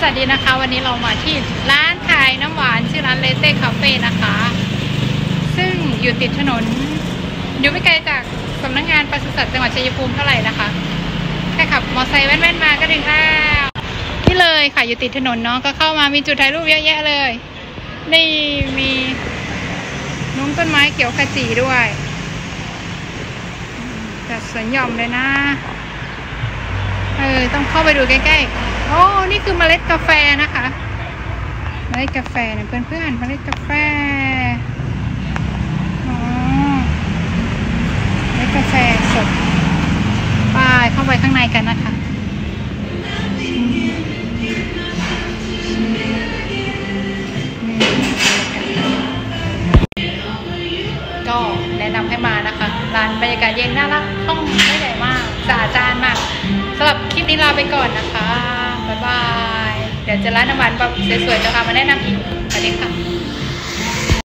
สวัสดีนะคะ วันนี้เรามาที่ร้านขายน้ำหวานชื่อร้านเลเต้คาเฟ่นะคะ ซึ่งอยู่ติดถนนอยู่ไม่ไกลจากสำนักงานปศุสัตว์จังหวัดชัยภูมิเท่าไหร่นะคะ แค่ขับมอเตอร์ไซค์แว่นๆมาก็ถึงแล้วนี่เลยค่ะอยู่ติดถนนเนาะก็เข้ามามีจุดถ่ายรูปเยอะแยะเลย นี่มีนุ้งต้นไม้เขียวขจีด้วยจัดสวนหย่อมเลยนะ เออต้องเข้าไปดูใกล้ๆ โอ้นี่คือเมล็ดกาแฟนะคะเมล็ดกาแฟเนี่ยเพื่อนๆเมล็ดกาแฟอ๋อเมล็ดกาแฟสดไปเข้าไปข้างในกันนะคะก็แนะนำให้มานะคะ ร้านบรรยากาศเย็นน่ารักห้อง สำหรับคลิปนี้ลาไปก่อนนะคะ บ๊ายบาย เดี๋ยวจะร้านน้ำหวานแบบสวยๆจะพามาแนะนำอีกสวัสดีค่ะ